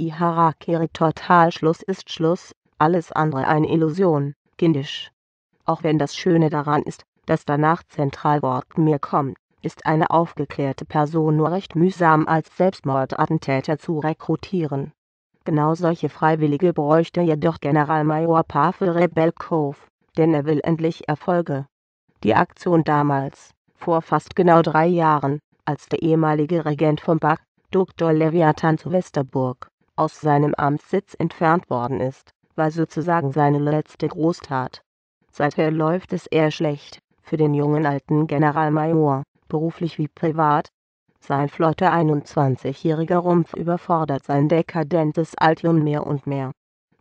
I Harakiri total Schluss ist Schluss, alles andere eine Illusion, kindisch. Auch wenn das Schöne daran ist, dass danach Zentralwort mir kommt, ist eine aufgeklärte Person nur recht mühsam als Selbstmordattentäter zu rekrutieren. Genau solche Freiwillige bräuchte jedoch Generalmajor Pavel Rebelkov, denn er will endlich Erfolge. Die Aktion damals, vor fast genau drei Jahren, als der ehemalige Regent von Bach, Dr. Leviathan zu Westerburg, aus seinem Amtssitz entfernt worden ist, war sozusagen seine letzte Großtat. Seither läuft es eher schlecht, für den jungen alten Generalmajor, beruflich wie privat. Sein flotter 21-jähriger Rumpf überfordert sein dekadentes Altion mehr und mehr.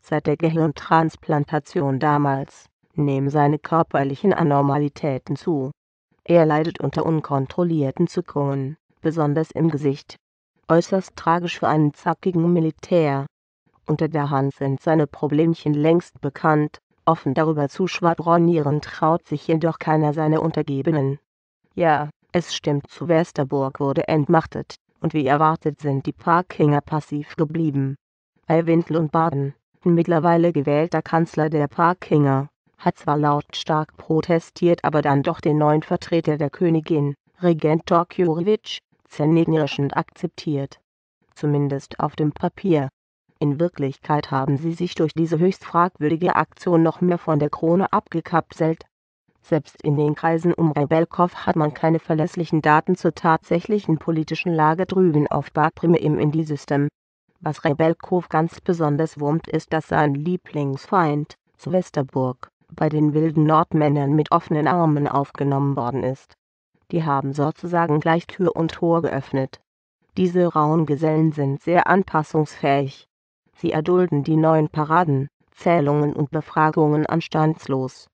Seit der Gehirntransplantation damals nehmen seine körperlichen Anormalitäten zu. Er leidet unter unkontrollierten Zuckungen, besonders im Gesicht. Äußerst tragisch für einen zackigen Militär. Unter der Hand sind seine Problemchen längst bekannt, offen darüber zu schwadronieren traut sich jedoch keiner seiner Untergebenen. Ja, es stimmt zu Westerburg wurde entmachtet, und wie erwartet sind die Parkinger passiv geblieben. Eiwindl und Baden, mittlerweile gewählter Kanzler der Parkinger, hat zwar lautstark protestiert, aber dann doch den neuen Vertreter der Königin, Regent Torkjurewitsch, zähneknirschend akzeptiert. Zumindest auf dem Papier. In Wirklichkeit haben sie sich durch diese höchst fragwürdige Aktion noch mehr von der Krone abgekapselt. Selbst in den Kreisen um Rebelkov hat man keine verlässlichen Daten zur tatsächlichen politischen Lage drüben auf Barprime im Indie-System. Was Rebelkov ganz besonders wurmt ist, dass sein Lieblingsfeind, zu Westerburg, bei den wilden Nordmännern mit offenen Armen aufgenommen worden ist. Die haben sozusagen gleich Tür und Tor geöffnet. Diese rauen Gesellen sind sehr anpassungsfähig Sie erdulden die neuen Paraden, Zählungen und Befragungen anstandslos.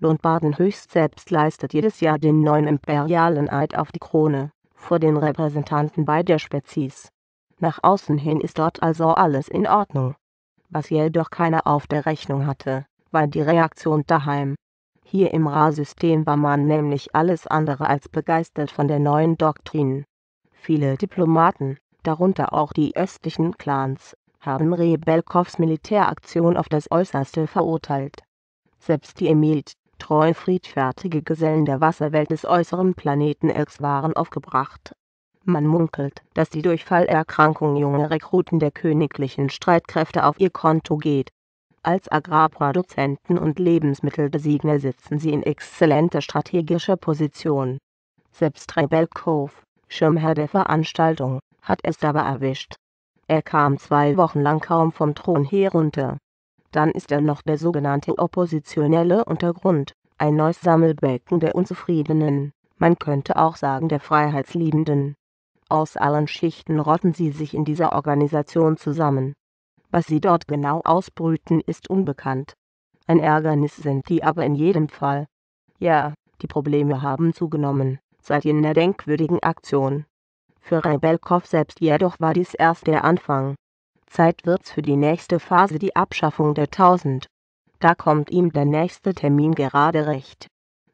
Lohnbaden höchst selbst leistet jedes Jahr den neuen imperialen Eid auf die Krone, vor den Repräsentanten beider Spezies. Nach außen hin ist dort also alles in Ordnung. Was jedoch keiner auf der Rechnung hatte, war die Reaktion daheim. Hier im Ra-System war man nämlich alles andere als begeistert von der neuen Doktrin. Viele Diplomaten, darunter auch die östlichen Clans, haben Rebelkovs Militäraktion auf das Äußerste verurteilt. Selbst die Emilit, treu friedfertige Gesellen der Wasserwelt des äußeren Planeten X waren aufgebracht. Man munkelt, dass die Durchfallerkrankung junger Rekruten der königlichen Streitkräfte auf ihr Konto geht. Als Agrarproduzenten und Lebensmitteldesigner sitzen sie in exzellenter strategischer Position. Selbst Rebelkov, Schirmherr der Veranstaltung, hat es dabei erwischt. Er kam zwei Wochen lang kaum vom Thron herunter. Dann ist er noch der sogenannte oppositionelle Untergrund, ein neues Sammelbecken der Unzufriedenen, man könnte auch sagen der Freiheitsliebenden. Aus allen Schichten rotten sie sich in dieser Organisation zusammen. Was sie dort genau ausbrüten, ist unbekannt. Ein Ärgernis sind die aber in jedem Fall. Ja, die Probleme haben zugenommen, seit jener denkwürdigen Aktion. Für Rebelkov selbst jedoch war dies erst der Anfang. Zeit wird's für die nächste Phase die Abschaffung der Tausend. Da kommt ihm der nächste Termin gerade recht.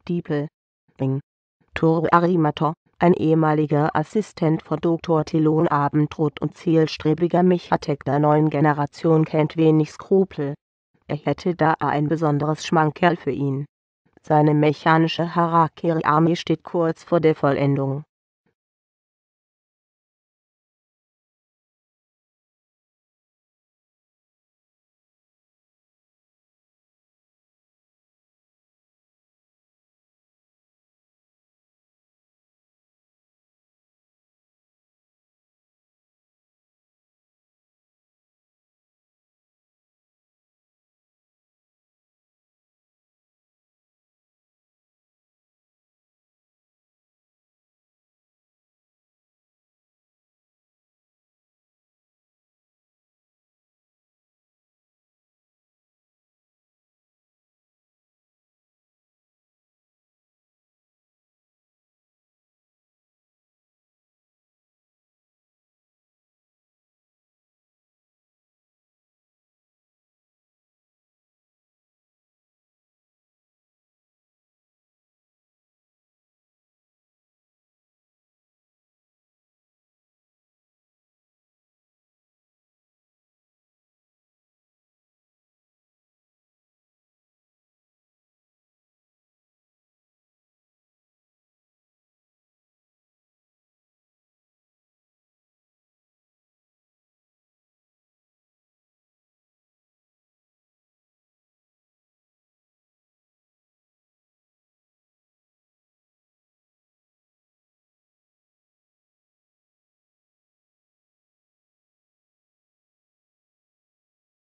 Diepel. Bing. Tore Arimator, ein ehemaliger Assistent von Dr. Telon Abendrot und zielstrebiger Mechatech der neuen Generation kennt wenig Skrupel. Er hätte da ein besonderes Schmankerl für ihn. Seine mechanische Harakiri-Armee steht kurz vor der Vollendung.